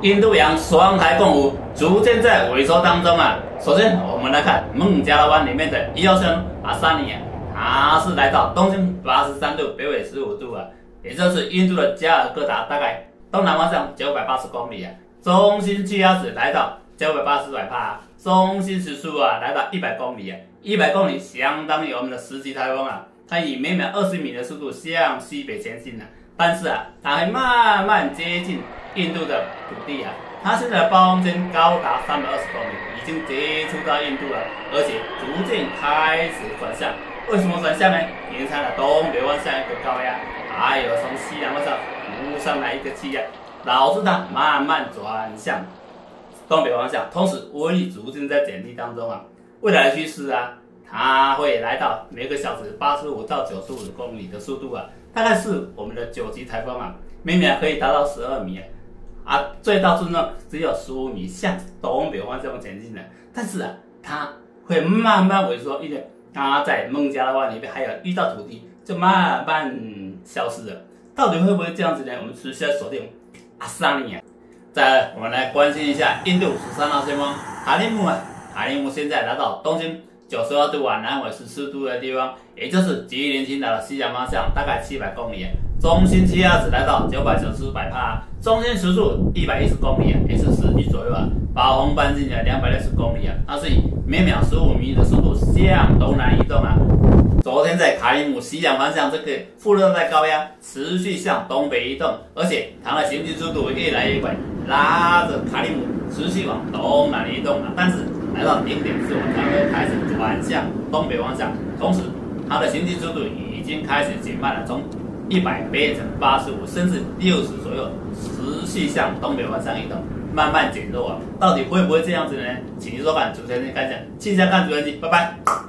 印度洋双台共舞逐渐在萎缩当中啊。首先，我们来看孟加拉湾里面的一号星阿萨尼亚，它是来到东经八十三度，北纬十五度啊，也就是印度的加尔各答，大概东南方向九百八十公里啊。中心气压值来到九百八十百帕，中心时速啊来到一百公里啊，一百公里相当于我们的十级台风啊。它以每秒二十米的速度向西北前进呢，但是啊，它会慢慢接近印度的土地啊。它现在的暴风圈高达三百二十公里，已经接触到印度了，而且逐渐开始转向。为什么转向呢？延长了东北方向一个高压，还有从西南方向浮上来一个气压，导致它慢慢转向东北方向，同时威力逐渐在减低当中啊。未来的趋势啊。它会来到每个小时八十五到九十五公里的速度啊，大概是我们的九级台风啊，每秒可以达到十二米啊，啊最大速度只有十五米，向东北方向前进的。但是啊，它会慢慢萎缩，因为它在孟加拉湾里面还有遇到土地，就慢慢消失了。到底会不会这样子呢？我们持续锁定阿萨尼亚。再我们来关心一下印度十三号先锋塔利木啊，塔利木现在来到东京。九十二度往南纬十四度的地方，也就是吉林青岛的西南方向，大概七百公里。中心气压值来到九百九十百帕，中心时速一百一十公里，也是十级左右啊。暴风半径的两百六十公里啊，它是以每秒十五米的速度向东南移动啊。昨天在卡里姆西南方向，这个副热带高压持续向东北移动，而且它的行进速度越来越快，拉着卡里姆持续往东南移动啊。但是来到顶点之后，它会开始转向东北方向，同时它的行进速度已经开始减慢了，从一百变成八十五，甚至六十左右，持续向东北方向移动，慢慢减弱啊。到底会不会这样子呢？请您收看主持人开讲，气象看主持人，拜拜。